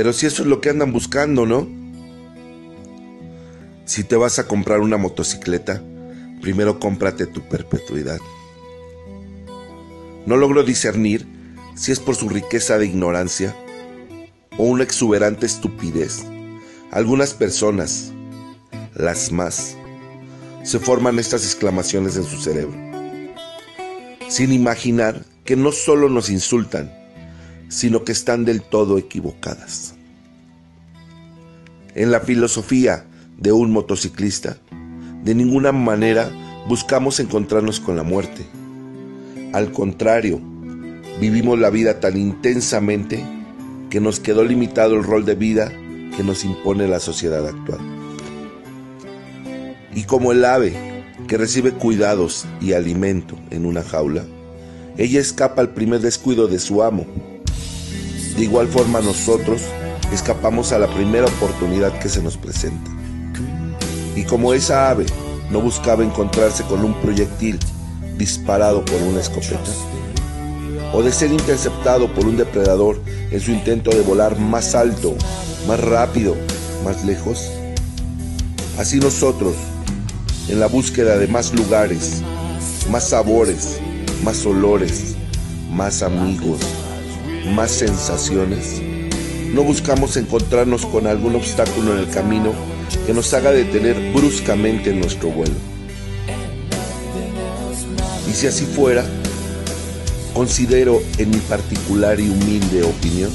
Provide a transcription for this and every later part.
Pero si eso es lo que andan buscando, ¿no? Si te vas a comprar una motocicleta, primero cómprate tu perpetuidad. No logro discernir si es por su riqueza de ignorancia o una exuberante estupidez. Algunas personas, las más, se forman estas exclamaciones en su cerebro, sin imaginar que no solo nos insultan, sino que están del todo equivocadas. En la filosofía de un motociclista, de ninguna manera buscamos encontrarnos con la muerte. Al contrario, vivimos la vida tan intensamente que nos quedó limitado el rol de vida que nos impone la sociedad actual. Y como el ave que recibe cuidados y alimento en una jaula, ella escapa al primer descuido de su amo. De igual forma nosotros escapamos a la primera oportunidad que se nos presenta. Y como esa ave no buscaba encontrarse con un proyectil disparado por una escopeta, o de ser interceptado por un depredador en su intento de volar más alto, más rápido, más lejos, así nosotros, en la búsqueda de más lugares, más sabores, más olores, más amigos, más sensaciones, no buscamos encontrarnos con algún obstáculo en el camino que nos haga detener bruscamente nuestro vuelo. Y si así fuera, considero en mi particular y humilde opinión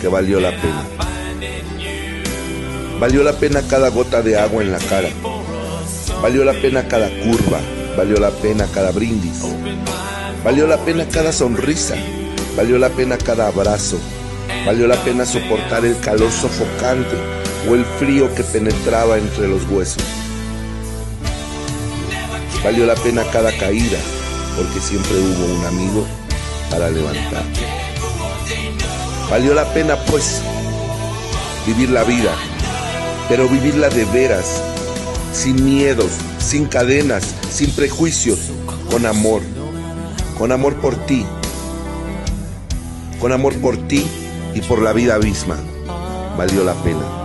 que valió la pena. Valió la pena cada gota de agua en la cara. Valió la pena cada curva. Valió la pena cada brindis. Valió la pena cada sonrisa. Valió la pena cada abrazo. Valió la pena soportar el calor sofocante o el frío que penetraba entre los huesos. Valió la pena cada caída, porque siempre hubo un amigo para levantarte. Valió la pena, pues, vivir la vida, pero vivirla de veras, sin miedos, sin cadenas, sin prejuicios, con amor, con amor por ti, con amor por ti y por la vida misma. Valió la pena.